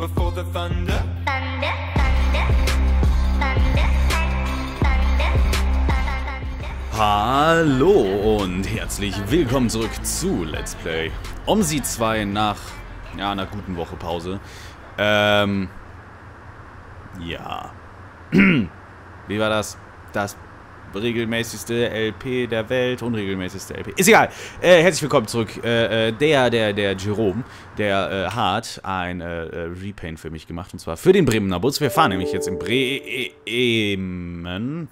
before the thunder. Thunder, thunder, thunder, thunder, thunder. Hallo und herzlich willkommen zurück zu Let's Play Omsi 2 nach ja, einer guten Woche Pause. Ähm, ja. Wie war das? Das regelmäßigste LP der Welt, unregelmäßigste LP. Ist egal. Äh, herzlich willkommen zurück. Äh, äh, der, der, der Jerome, der äh, hat ein äh, äh, Repaint für mich gemacht und zwar für den Bremener Bus. Wir fahren nämlich jetzt in Bremen.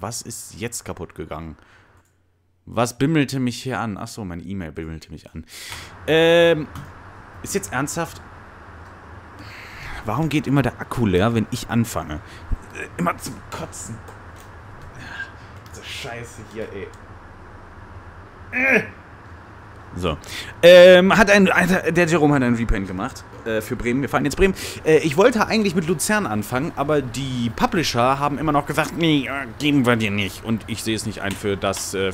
Was ist jetzt kaputt gegangen? Was bimmelte mich hier an? Achso, meine E-Mail bimmelte mich an. Ähm, ist jetzt ernsthaft? Warum geht immer der Akku leer, wenn ich anfange? Immer zum Kotzen. So Scheiße hier, ey. Äh. So. Ähm, hat ein, ein- der Jerome hat einen Repaint gemacht äh, für Bremen. Wir fahren jetzt Bremen. Äh, ich wollte eigentlich mit Luzern anfangen, aber die Publisher haben immer noch gesagt, nee, äh, geben wir dir nicht. Und ich sehe es nicht ein, für das äh,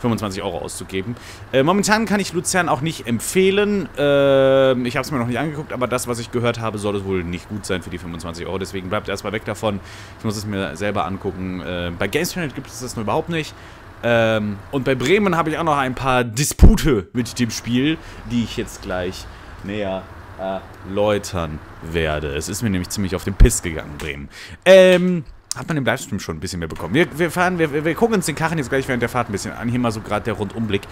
25 Euro auszugeben. Äh, momentan kann ich Luzern auch nicht empfehlen. Ähm, ich habe es mir noch nicht angeguckt, aber das, was ich gehört habe, soll es wohl nicht gut sein für die 25 Euro. Deswegen bleibt erstmal weg davon. Ich muss es mir selber angucken. Äh, bei Games Planet gibt es das nur überhaupt nicht. Ähm, und bei Bremen habe ich auch noch ein paar Dispute mit dem Spiel, die ich jetzt gleich näher erläutern werde. Es ist mir nämlich ziemlich auf den Piss gegangen, Bremen. Ähm, hat man im Livestream schon ein bisschen mehr bekommen. Wir, wir fahren, wir, wir gucken uns den Karren jetzt gleich während der Fahrt ein bisschen an. Hier mal so gerade der Rundumblick.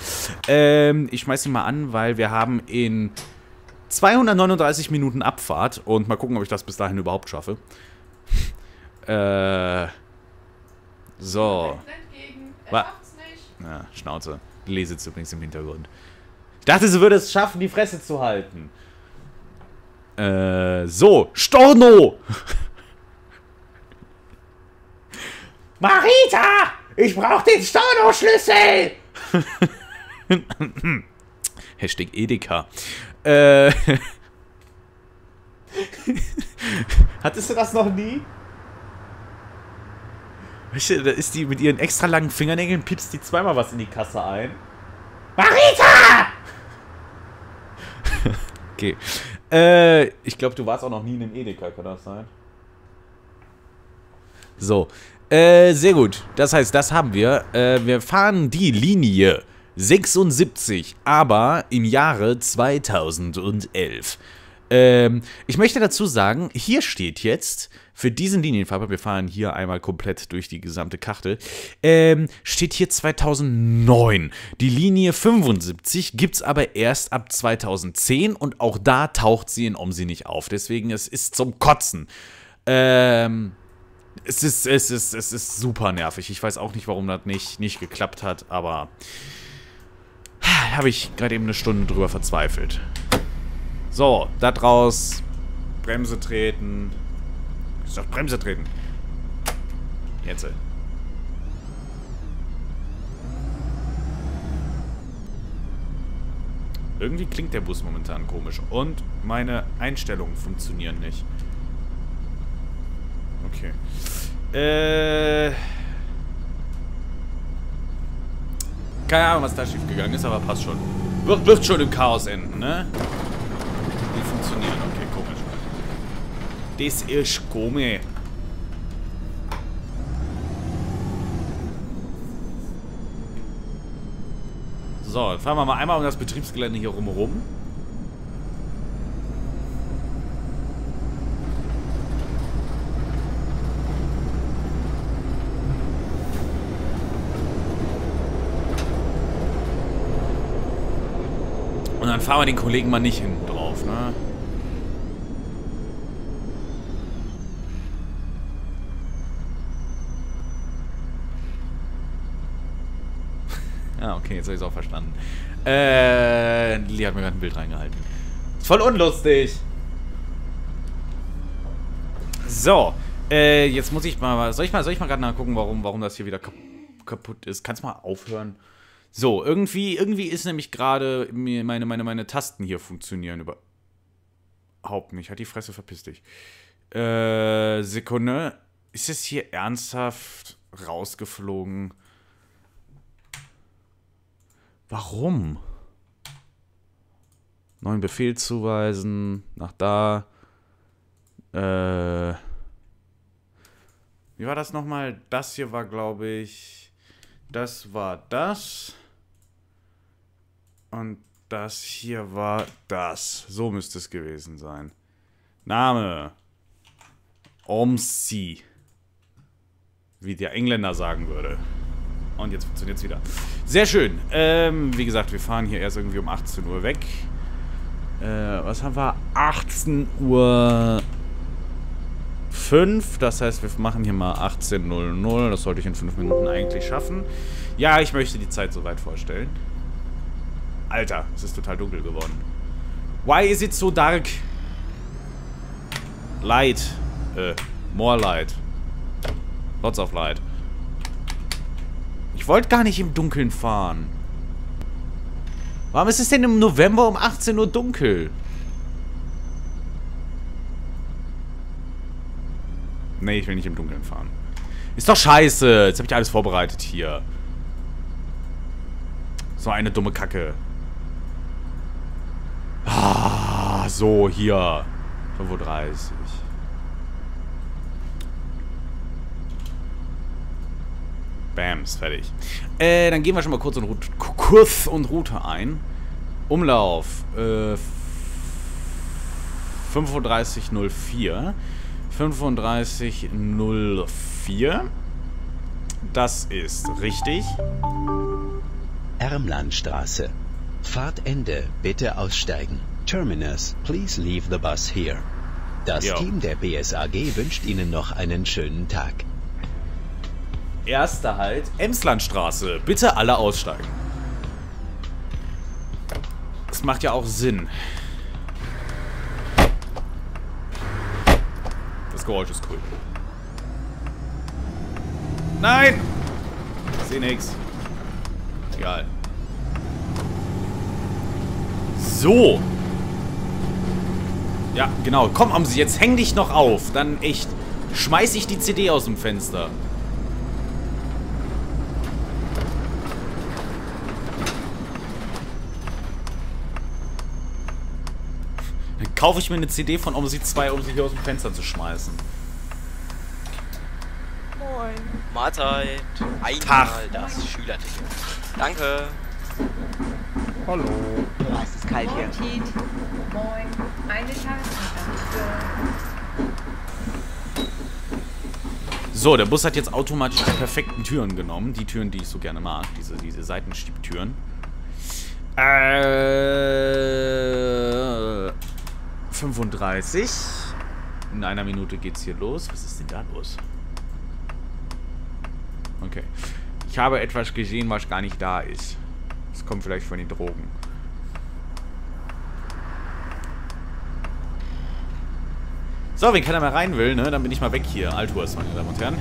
Ähm, ich schmeiß ihn mal an, weil wir haben in 239 Minuten Abfahrt und mal gucken, ob ich das bis dahin überhaupt schaffe. äh, so. entgegen. Wa- schafft's nicht. Ja, Schnauze. Lee sitzt übrigens im Hintergrund. Ich dachte, sie würde es schaffen, die Fresse zu halten. Äh, so. Storno! Marita! Ich brauch den Storno-Schlüssel! Hashtag Edeka. Äh. Hattest du das noch nie? Weißt du, da ist die mit ihren extra langen Fingernägeln, piepst die zweimal was in die Kasse ein. Marita! okay. Äh, ich glaube, du warst auch noch nie in einem Edeka, kann das sein? So. Äh, sehr gut. Das heißt, das haben wir. Äh, wir fahren die Linie 76, aber im Jahre 2011. Ähm, ich möchte dazu sagen, hier steht jetzt, für diesen Linienfarbe, wir fahren hier einmal komplett durch die gesamte Karte, ähm, steht hier 2009. Die Linie 75 gibt's aber erst ab 2010 und auch da taucht sie in Omsi nicht auf. Deswegen, es ist zum Kotzen. Ähm, es ist, es ist, es ist super nervig. Ich weiß auch nicht, warum das nicht, nicht geklappt hat, aber habe ich gerade eben eine Stunde drüber verzweifelt. So, da draus. Bremse treten. Ich sag Bremse treten. Jetzt. Irgendwie klingt der Bus momentan komisch. Und meine Einstellungen funktionieren nicht. Okay. Äh. Keine Ahnung, was da schief gegangen ist, aber passt schon. Wird, wird schon im Chaos enden, ne? Die funktionieren, okay, komisch. Das ist komisch. So, fahren wir mal einmal um das Betriebsgelände hier rumherum. Fahren wir den Kollegen mal nicht hinten drauf, ne? Ah, okay, jetzt habe ich es auch verstanden. Äh, Lee hat mir gerade ein Bild reingehalten. Ist voll unlustig. So, äh, jetzt muss ich mal, soll ich mal, soll ich mal gerade nachgucken, warum, warum das hier wieder kap kaputt ist? Kannst du mal aufhören? So, irgendwie, irgendwie ist nämlich gerade meine, meine, meine Tasten hier funktionieren überhaupt nicht. Hat die Fresse, verpiss dich. Äh, Sekunde. Ist es hier ernsthaft rausgeflogen? Warum? Neuen Befehl zuweisen, nach da. Äh. Wie war das nochmal? Das hier war, glaube ich. Das war das. Und das hier war das. So müsste es gewesen sein. Name. Omsi. Wie der Engländer sagen würde. Und jetzt funktioniert es wieder. Sehr schön. Ähm, wie gesagt, wir fahren hier erst irgendwie um 18 Uhr weg. Äh, was haben wir? 18 Uhr 5. Das heißt, wir machen hier mal 18.00. Das sollte ich in 5 Minuten eigentlich schaffen. Ja, ich möchte die Zeit soweit vorstellen. Alter, es ist total dunkel geworden. Why is it so dark? Light. Äh, more light. Lots of light. Ich wollte gar nicht im Dunkeln fahren. Warum ist es denn im November um 18 Uhr dunkel? Nee, ich will nicht im Dunkeln fahren. Ist doch scheiße. Jetzt habe ich alles vorbereitet hier. So eine dumme Kacke. Ah, so, hier. 35. Bams, fertig. Äh, dann gehen wir schon mal kurz, in Route, Kurs und Route ein. Umlauf. Äh, 3504. 3504. Das ist richtig. Ermlandstraße. Fahrtende, bitte aussteigen. Terminus, please leave the bus here. Das Ja. Team der BSAG wünscht Ihnen noch einen schönen Tag. Erster Halt, Emslandstraße. Bitte alle aussteigen. Das macht ja auch Sinn. Geräusch ist cool. Nein! Ich seh nix. Egal. So. Ja, genau. Komm, Amsi, jetzt häng dich noch auf. Dann echt schmeiß ich die CD aus dem Fenster. Dann kaufe ich mir eine CD von Omsi 2, um sie hier aus dem Fenster zu schmeißen. Mahlzeit. Einmal Tag. das Schülerticket. Danke. Hallo. Oh, es ist kalt hier. Moin. Moin. Eine. So, der Bus hat jetzt automatisch die perfekten Türen genommen. Die Türen, die ich so gerne mag. Diese, diese Seitenschiebtüren. Äh, 35. In einer Minute geht's hier los. Was ist denn da los? Okay. Ich habe etwas gesehen, was gar nicht da ist. Das kommt vielleicht von den Drogen. So, wenn keiner mehr rein will, ne, dann bin ich mal weg hier. Altours, meine Damen und Herren.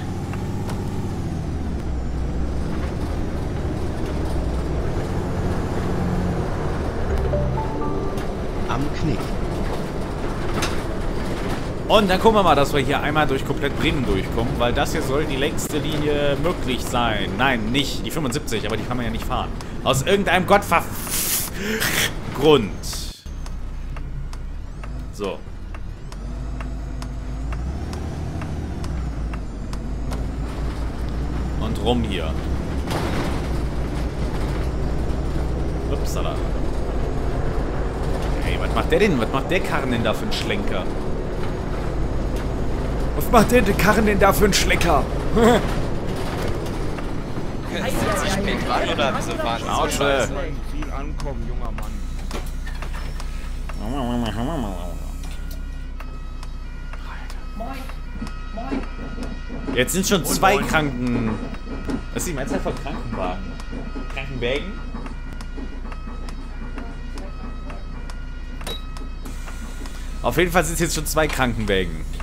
Und dann gucken wir mal, dass wir hier einmal durch komplett Bremen durchkommen, weil das hier soll die längste Linie möglich sein. Nein, nicht die 75, aber die kann man ja nicht fahren. Aus irgendeinem Gottver... Grund. So. Und rum hier. Upsala. Ey, was macht der denn? Was macht der Karren denn da für einen Schlenker? Was macht der Karren denn da für einen Schlecker? Schnauze. Jetzt sind schon zwei Kranken. Was ist die Mehrzahl von Krankenwagen? Krankenwägen? Auf jeden Fall sind es jetzt schon zwei Krankenwägen.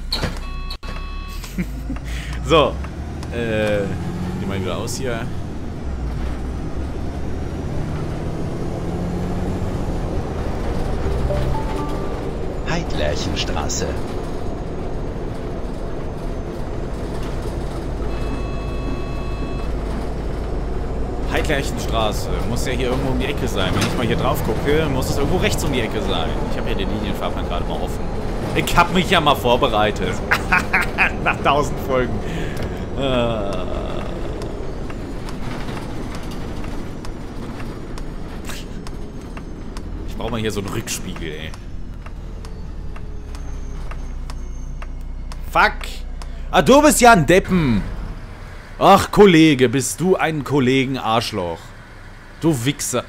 So. Äh. Die mal wieder aus hier. Heidlärchenstraße. Heidlerchenstraße. Muss ja hier irgendwo um die Ecke sein. Wenn ich mal hier drauf gucke, muss es irgendwo rechts um die Ecke sein. Ich habe ja den Linienfahrplan gerade mal offen. Ich hab mich ja mal vorbereitet. Nach 1000 Folgen. Äh. Ich brauche mal hier so einen Rückspiegel, ey. Fuck. Ah, du bist ja ein Deppen. Ach, Kollege, bist du ein Kollegen-Arschloch. Du Wichser.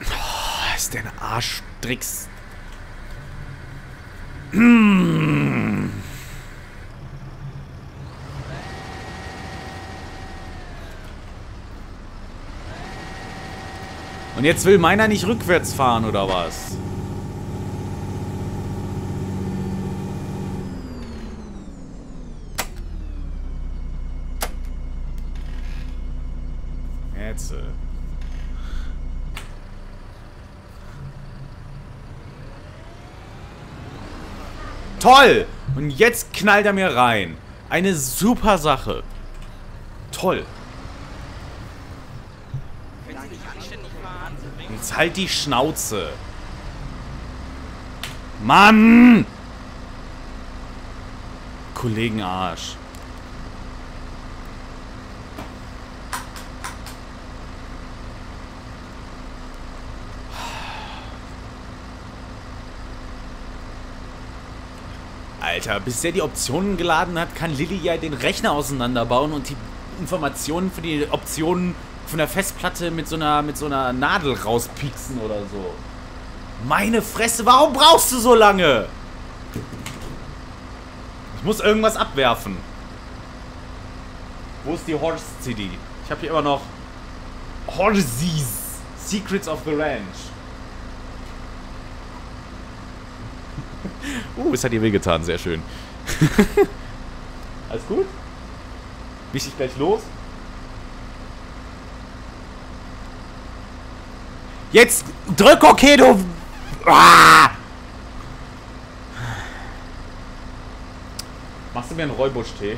Oh, ist der ein Arschdricks... Und jetzt will meiner nicht rückwärts fahren, oder was? Jetzt. Toll! Und jetzt knallt er mir rein. Eine super Sache. Toll. Jetzt halt die Schnauze. Mann! Kollegen Arsch. Alter, bis der die Optionen geladen hat, kann Lilly ja den Rechner auseinanderbauen und die Informationen für die Optionen von der Festplatte mit so einer, mit so einer Nadel rauspieksen oder so. Meine Fresse, warum brauchst du so lange? Ich muss irgendwas abwerfen. Wo ist die Horse-CD? Ich habe hier immer noch Horses. Secrets of the Ranch. Uh, es hat ihr wehgetan, sehr schön. Alles gut? Wisch ich gleich los? Jetzt drück okay, du... Ah! Machst du mir einen Räubusch-Tee?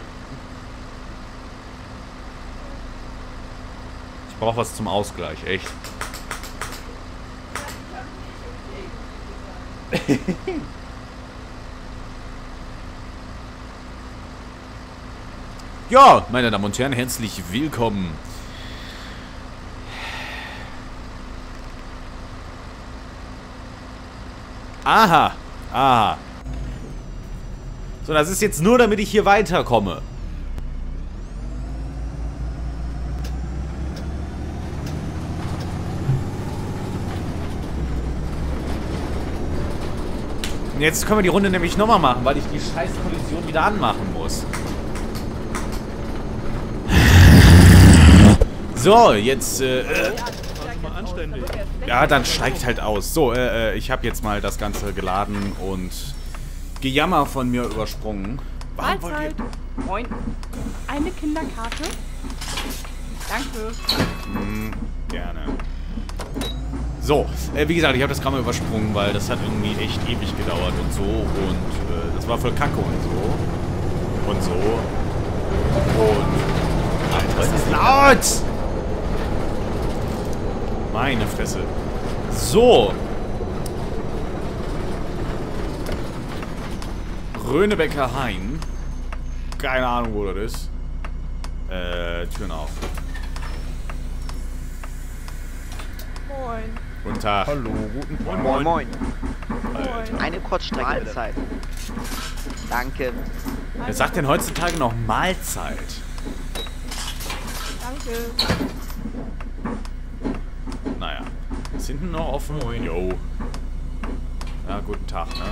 Ich brauche was zum Ausgleich, echt. Ja, meine Damen und Herren, herzlich willkommen. Aha, aha. So, das ist jetzt nur, damit ich hier weiterkomme. Und jetzt können wir die Runde nämlich nochmal machen, weil ich die scheiß Kollision wieder anmachen muss. So, jetzt, äh, äh, ja, dann steigt halt aus. So, äh, äh, ich habe jetzt mal das Ganze geladen und Gejammer von mir übersprungen. Warum Mahlzeit. Moin. Eine Kinderkarte. Danke. Hm, gerne. So, äh, wie gesagt, ich habe das gerade mal übersprungen, weil das hat irgendwie echt ewig gedauert und so und äh, das war voll kacke und so. Und so. Und... Alter, ist das laut! Meine Fresse. So. Rönebecker Hain. Keine Ahnung, wo das ist. Äh, Türen auf. Moin. Guten Tag. Hallo, guten Tag. Moin, moin. Moin. Eine Kurzstrecke bitte. Danke. Wer sagt denn heutzutage noch Mahlzeit? Danke. Naja. Ist hinten noch offen? Moin. Jo. Ja, guten Tag, ne?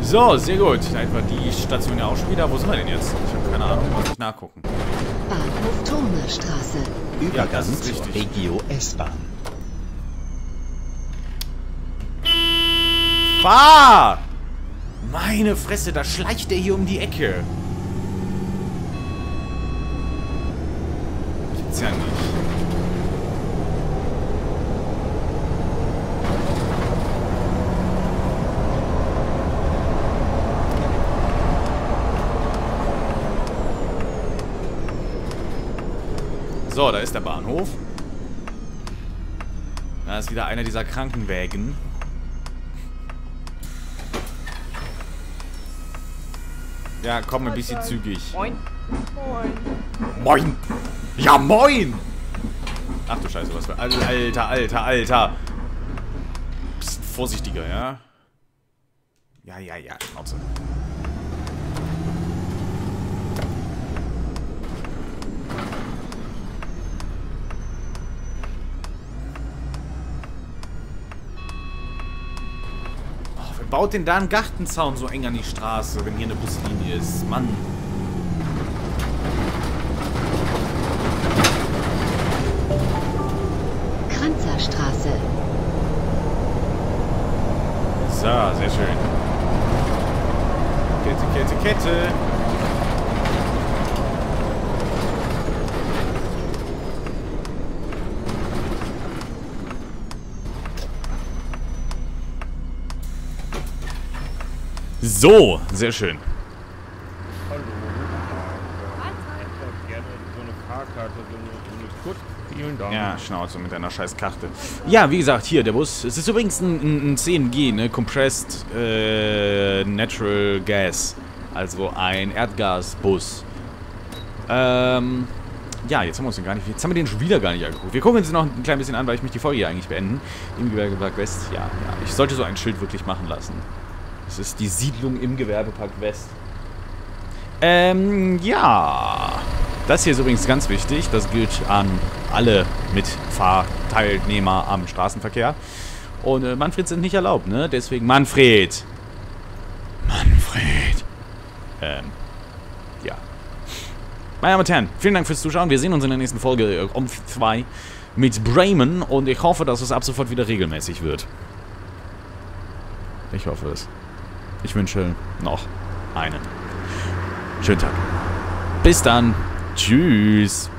So, sehr gut. Da war die Station ja auch schon wieder. Wo sind wir denn jetzt? Ich habe keine Ahnung. Muss ich nachgucken. Bahnhof Turnerstraße. Ja, das Übergang ist zur richtig. Regio S-Bahn. Fahr! Meine Fresse, da schleicht er hier um die Ecke. Gibt's ja nicht. So, da ist der Bahnhof. Da ist wieder einer dieser Krankenwägen. Ja, komm, ein bisschen zügig. Moin. Moin. Moin! Ja, moin! Ach du Scheiße, was für... Alter, alter, alter. Psst, vorsichtiger, ja? Ja, ja, ja, Schnauze. Oh, wer baut denn da einen Gartenzaun so eng an die Straße, wenn hier eine Buslinie ist? Mann. Sehr schön. Kette, Kette, Kette. So, sehr schön. Hallo. Ich hätte gerne so eine Fahrkarte, eine Gut, vielen Dank. Ja, Schnauze mit deiner scheiß Karte. Ja, wie gesagt, hier, der Bus. Es ist übrigens ein, ein, ein CNG, ne? Compressed äh, Natural Gas. Also ein Erdgasbus. Ähm, ja, jetzt haben wir uns den gar nicht. Jetzt haben wir den schon wieder gar nicht angeguckt. Wir gucken uns den noch ein klein bisschen an, weil ich möchte die Folge hier eigentlich beenden. Im Gewerbepark West. Ja, ja. Ich sollte so ein Schild wirklich machen lassen. Das ist die Siedlung im Gewerbepark West. Ähm, ja. Das hier ist übrigens ganz wichtig. Das gilt an alle Mitfahrteilnehmer am Straßenverkehr. Und äh, Manfred sind nicht erlaubt, ne? Deswegen Manfred. Manfred. Ähm, ja. Meine Damen und Herren, vielen Dank fürs Zuschauen. Wir sehen uns in der nächsten Folge äh, um 2 mit Bremen. Und ich hoffe, dass es ab sofort wieder regelmäßig wird. Ich hoffe es. Ich wünsche noch einen schönen Tag. Bis dann. Tschüss.